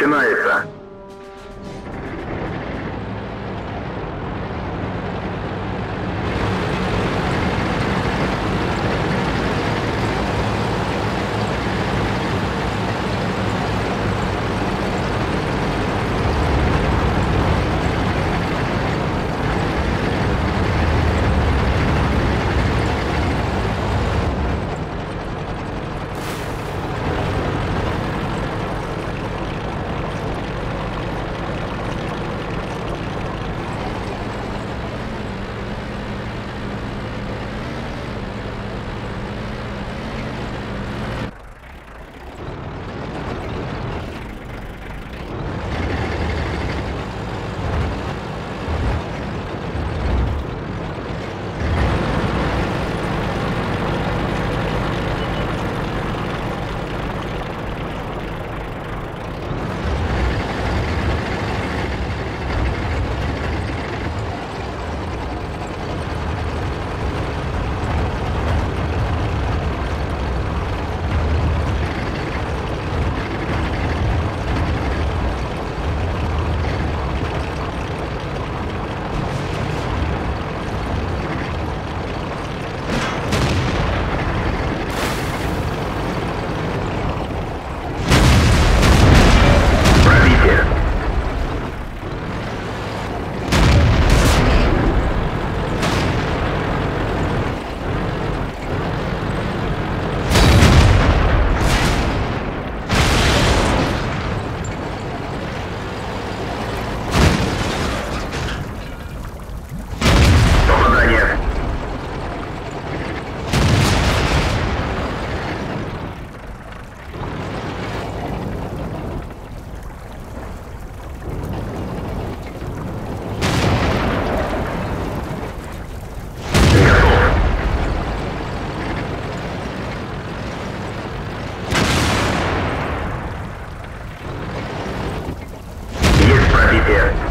Chinaeta. here.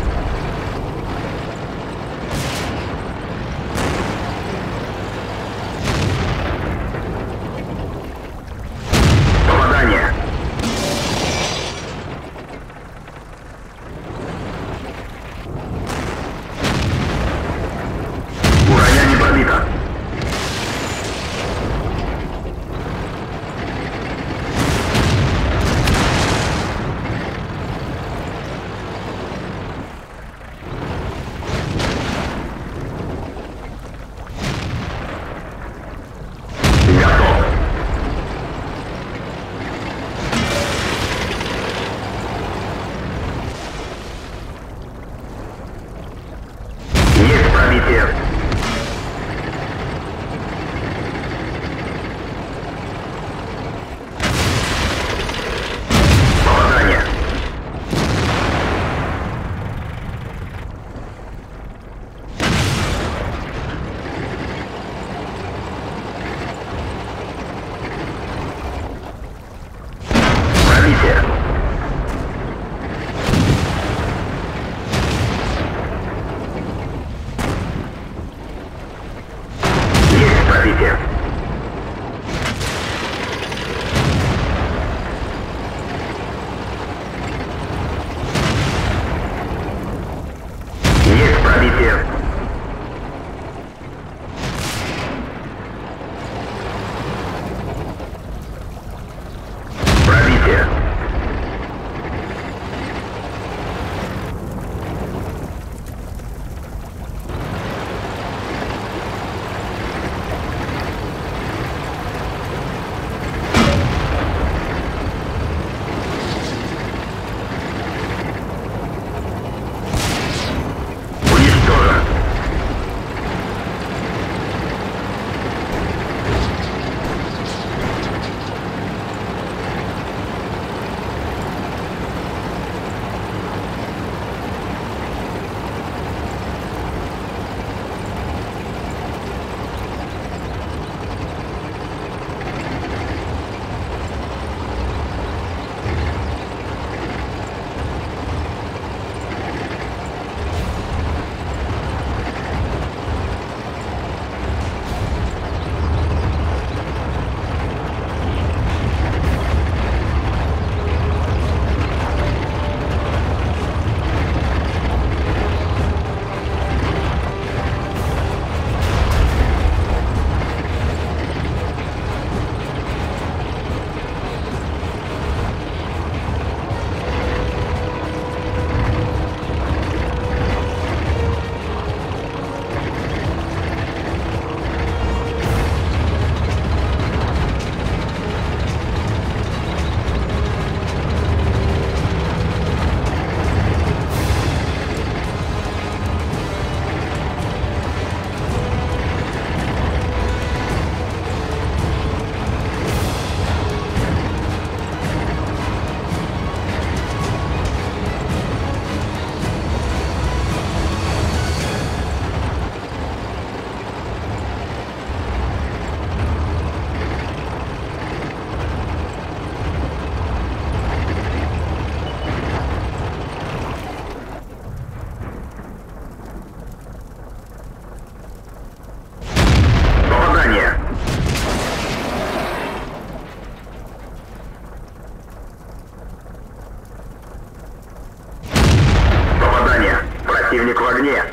Противник в огне.